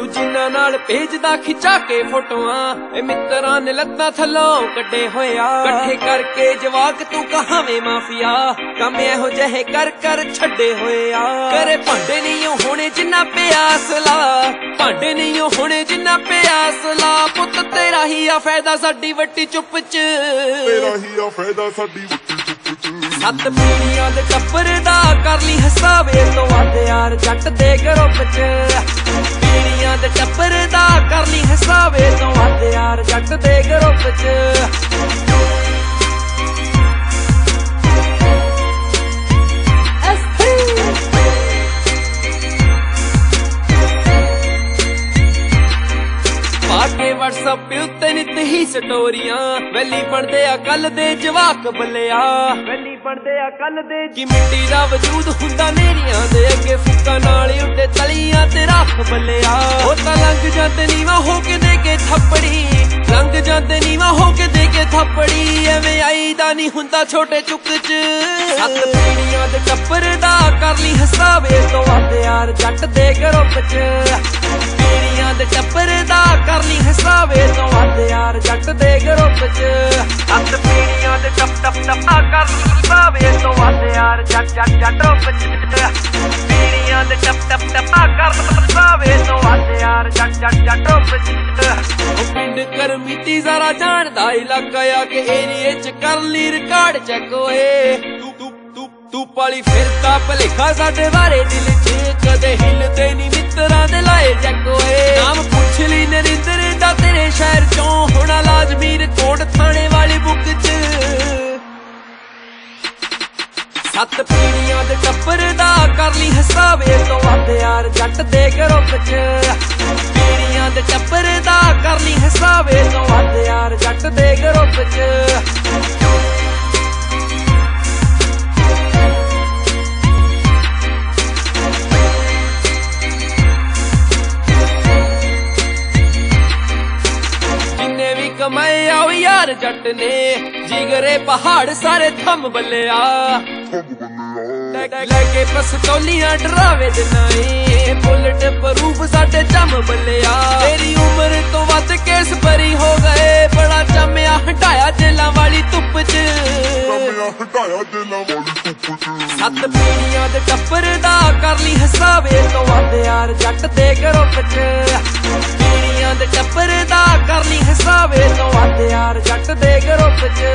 ਤੂੰ ਜਿੰਨਾ ਨਾਲ ਭੇਜਦਾ ਖਿਚਾ ਕੇ ਫੋਟੋਆਂ ਇਹ ਮਿੱਤਰਾਂ ਨੇ ਲੱਤਾਂ ਥੱਲੋਂ ਕੱਢੇ ਹੋਇਆ। ਇਕੱਠੇ ਕਰਕੇ ਜਵਾਕ ਤੂੰ ਕਹਾਵੇਂ ਮਾਫੀਆ? ਕੰਮ ਇਹੋ ਜਿਹੇ ਕਰ ਕਰ ਛੱਡੇ ਹੋਇਆ। ਕਰੇ ਭਾਂਡੇ ਨਹੀਂ ਹੋਣੇ ਜਿੰਨਾ ਪਿਆਸਲਾ ਭਾਂਡੇ ਨਹੀਂ ਹੋਣੇ ਜਿੰਨਾ ਪਿਆਸਲਾ ਪੁੱਤ ਤੇਰਾ ਹੀ ਆ ਫਾਇਦਾ ਸਾਡੀ ਵੱਟੀ ਚੁੱਪ ਚ। ਤੇਰਾ ਹੀ ਆ ਫਾਇਦਾ ਸਾਡੀ ਵੱਟੀ ਸੱਤ ਪੀੜੀਆਂ ਦੇ ਟੱਪਰ ਦਾ ਕਰ ਲਈ ਹਸਾਵੇ ਤੋਂ ਵੱਧ ਯਾਰ ਜੱਟ ਦੇ ਗਰੁੱਪ ਚ। ਪੀੜੀਆਂ ਦੇ ਟੱਪਰ ਦਾ ਕਰ ਲਈ ਹਸਾਵੇ ਤੋਂ ਵੱਧ ਯਾਰ ਜੱਟ ਦੇ ਗਰੁੱਪ ਚ। WhatsApp ਉੱਤੇ ਨਿਤ ਹੀ ਸਟੋਰੀਆਂ ਵੈਲੀ ਬਣਦੇ ਆ ਕੱਲ ਦੇ ਜਵਾਕ ਬੱਲਿਆ। ਵੈਲੀ ਬਣਦੇ ਆ ਕੱਲ ਦੇ ਕਿ ਮਿੱਟੀ ਦਾ ਵਜੂਦ ਹੁੰਦਾ ਨੇਰੀਆਂ ਦੇ ਅੱਗੇ ਫੁੱਕਾਂ ਜਾਂਦੇ ਨੀਵਾ ਹੋ ਕੇ ਦੇ ਕੇ ਥੱਪੜੀ ਲੰਘ ਜਾਂਦੇ ਨੀਵਾ ਹੋ ਕੇ ਦੇ ਕੇ ਥੱਪੜੀ, ਐਵੇਂ ਆਈਦਾ ਨਹੀਂ ਹੁੰਦਾ ਛੋਟੇ ਚੁੱਕ ਚ। ਸੱਤ ਪੀੜੀਆਂ ਦੇ ਟੱਪਰ ਦਾ ਕਰ ਲਈ ਹਸਾਵੇ ਤੋਂ ਵੱਧ ਯਾਰ ਜੱਟ ਦੇ ਗਰੁੱਪ ਚ। ਪੀੜੀਆਂ ਦੇ ਟੱਪਰ ਦਾ ਕਰ ਲਈ ਹਸਾਵੇ ਤੋਂ ਵੱਧ ਯਾਰ ਜੱਟ ਦੇ ਗਰੁੱਪ ਚ। ਹੱਥ ਪੀੜੀਆਂ ਦੇ ਟੱਪ ਟੱਪ ਟੱਪਾ ਕਰ ਲਈ ਹਸਾਵੇ ਤੋਂ ਵੱਧ ਯਾਰ ਜੱਟ ਜੱਟ ਜੱਟ ਰੁੱਪ ਚ। ਪੀੜੀਆਂ ਦੇ ਟੱਪ ਟੱਪ ਟੱਪਾ ਜੱਟ ਜੱਟ ਜੱਟ ਰੁੱਪ ਉਹ ਪਿੰਡ ਕਰਮੀਤੀ ਜ਼ਰਾ ਜਾਣਦਾ ਇਲਾਕਾ ਆ ਕਿ ਏਰੀਏ ਚ ਕਰ ਲਈ ਰਿਕਾਰਡ ਚੈੱਕ ਓਏ। ਤੂੰ ਤੂੰ ਤੂੰ ਤੂੰ ਪਾਲੀ ਫਿਰਦਾ ਭਲੇਖਾ ਸਾਡੇ ਬਾਰੇ ਦਿਲ 'ਚ। ਕਦੇ ਹਿੱਲਦੇ ਨਹੀਂ ਮਿੱਤਰਾਂ ਦੇ ਲਾਏ ਜੱਕ ਓਏ। ਸੱਤ ਪੀੜੀਆਂ ਦੇ ਟੱਪਰ ਦਾ ਕਰ ਲਈ ਹਸਾਵੇ ਤੋਂ ਵੱਧ ਯਾਰ ਜੱਟ ਦੇ ਗਰੁੱਪ ਚ। ਪੀੜੀਆਂ ਦੇ ਟੱਪਰ ਦਾ ਕਰ ਲਈ ਹਸਾਵੇ ਤੋਂ ਵੱਧ ਯਾਰ ਜੱਟ ਦੇ ਗਰੁੱਪ ਚ। ਕਮਾਏ ਆਓ ਯਾਰ ਜੱਟ ਨੇ। ਜਿਗਰੇ ਪਹਾੜ ਸਾਰੇ ਥੰਮ ਬੱਲਿਆ। ਲੈ ਕੇ ਪਸਤੌਲੀਆਂ ਡਰਾਵੇ ਦਿਨਾਈ ਬੁਲਟ ਪਰੂਫ ਸਾਡੇ ਚੰਮ ਬੱਲਿਆ। ਤੇਰੀ ਉਮਰ ਤੋਂ ਵੱਧ ਕੇਸ ਬਰੀ ਹੋ ਗਏ। ਬੜਾ ਚੰਮਿਆ ਹਟਾਇਆ ਜੇਲਾਂ ਵਾਲੀ ਧੁੱਪ 'ਚ। ਕੰਮਿਆ ਹਟਾਇਆ ਦਿਲਾਂ ਵਾਲੀ ਧੁੱਪ ਚ। ਸੱਤ ਪੀੜੀਆਂ ਦੇ ਟੱਪਰ ਦਾ ਕਰ ਲਈ ਹਸਾਵੇ ਤੋਂ ਵੱਧ ਯਾਰ ਜੱਟ ਦੇ ਗਰੁੱਪ 'ਚ। ਪੀੜੀਆਂ ਦੇ